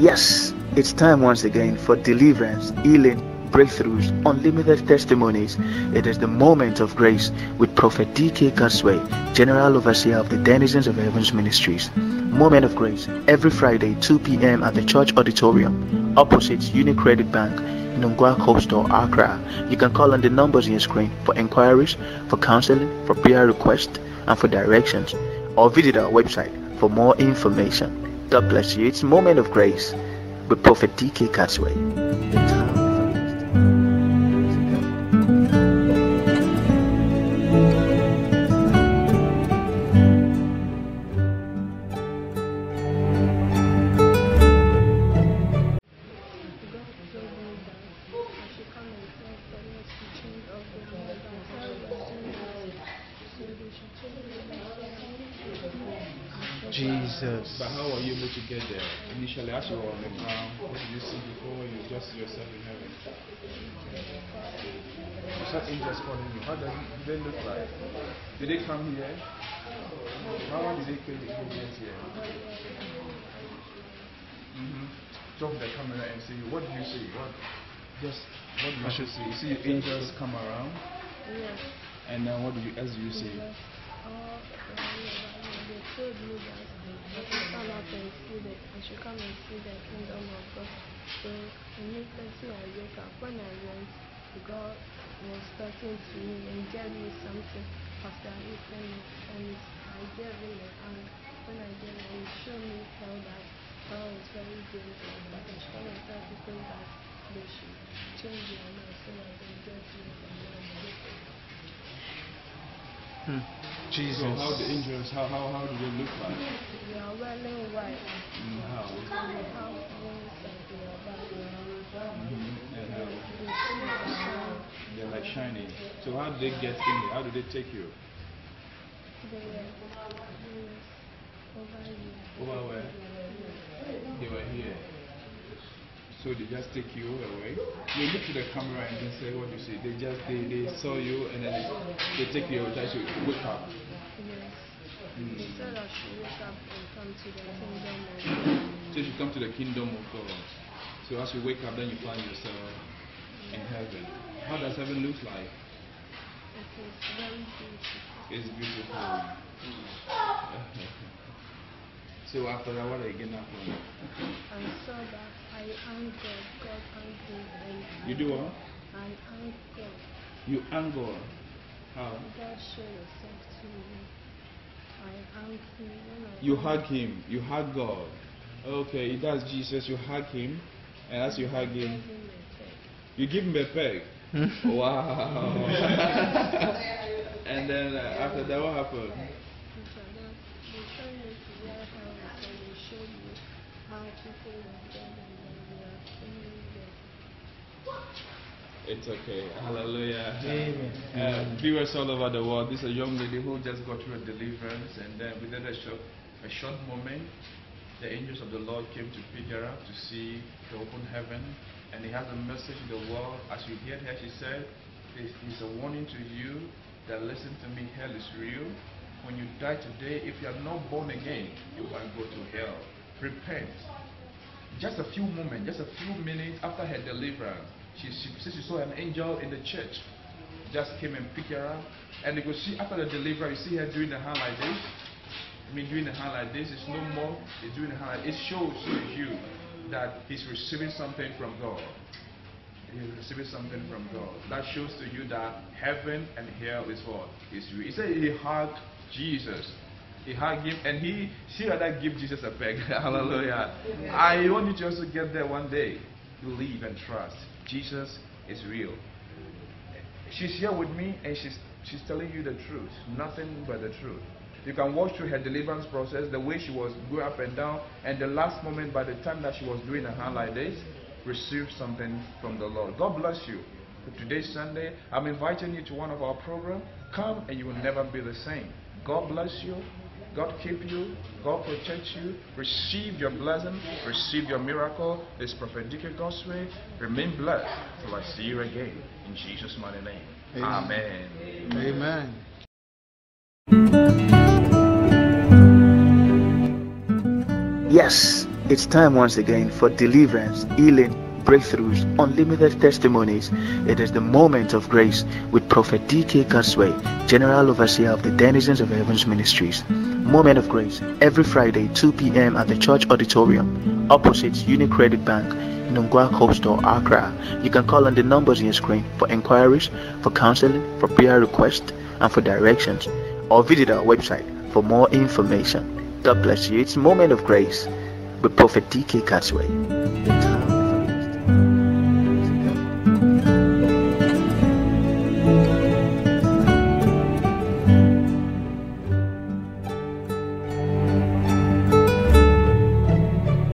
Yes, it's time once again for deliverance, healing, breakthroughs, unlimited testimonies. It is the moment of grace with Prophet DK Godsway, General Overseer of the Denizens of Heaven's Ministries. Moment of Grace every Friday, 2 p.m. at the Church Auditorium, opposite Unicredit Bank, Nungua Coastal, Accra. You can call on the numbers in your screen for inquiries, for counseling, for prayer requests, and for directions, or visit our website for more information. God bless you. It's Moment of Grace with Prophet DK Godsway. Jesus. But how were you able to get there? Initially, as you were on the ground, what did you see before you just see yourself in heaven? You saw angels calling you. How does it, do they look like? Did they come here? How did they came the angels here? Mm-hmm. Drop the camera and see. What did you see? What? Just what did you see? You see angels come around, Yes. and then what do you? As you see? Uh, told me that I should come and see the I should come and see the kingdom of God. So up. When I went, God was talking to me and gave me something after it, and I gave him a hand. When I gave him, he showed me how that God is very dangerous. That I should come and people that they should change their mind so that they get me from there. Hmm. Jesus. So how the angels? How how how do they look like? They are wearing white. Mm, how? They have wings and they are black. And They see the sun. they're like shining. So how did they get in there? How did they take you? They they were over here. Over where? They were here. So they just take you away. You look to the camera and then say what you see. They just they, they saw you and then they, they take you away. So you wake up. Yes. Mm. They said I should wake up and come to the kingdom of God. So you come to the kingdom of God. So as you wake up, then you find yourself in heaven. How does heaven look like? It is very beautiful. It's beautiful. so after that, what again happened? I saw that I am God. God angry and You do what? I am God. You anger. How? God show yourself to me. I am free when I You hug him. You hug God. Okay, that's Jesus. You hug him, and as you hug him, giving a check. you give him a peg. wow. and then uh, after that, what happened? After that, they tell you to wear helmets and they show you how people were dead and then they are feeling dead. It's okay. Hallelujah. Amen. Uh, viewers all over the world, this is a young lady who just got through a deliverance, and then within a short, a short moment, the angels of the Lord came to pick her up to see the open heaven, and He has a message to the world. As you heard her, she said, "This is a warning to you that listen to me. Hell is real. When you die today, if you are not born again, you can go to hell. Repent." just a few moments, just a few minutes after her deliverance, she, she she saw an angel in the church. Just came and picked her up. And you could see after the deliverance, you see her doing the hand like this. I mean, doing the hand like this. It's no more. It's doing the hand like It shows you that he's receiving something from God. He's receiving something from God. That shows to you that heaven and hell is what? Is real. He said he hugged Jesus. He hugged him and he she that give Jesus a peg. Hallelujah. I want you just to also get there one day. Believe and trust. Jesus is real. She's here with me and she's she's telling you the truth. Nothing but the truth. You can watch through her deliverance process, the way she was going up and down, and the last moment by the time that she was doing a hand like this, received something from the Lord. God bless you. Today's Sunday, I'm inviting you to one of our programs. Come and you will never be the same. God bless you. God keep you. God protect you. Receive your blessing. Receive your miracle. This prophetic way. Remain blessed till I see you again. In Jesus' mighty name. Amen. Amen. Amen. Yes, it's time once again for deliverance, healing, breakthroughs, unlimited testimonies. It is the moment of grace with Prophet DK Godsway, General Overseer of the Denizens of Heaven's Ministries. Moment of Grace every Friday, 2 p.m. at the Church Auditorium, opposite Unicredit Bank, Nungua Store, Accra. You can call on the numbers on your screen for inquiries, for counseling, for prayer requests, and for directions, or visit our website for more information. God bless you. It's Moment of Grace with Prophet DK Godsway.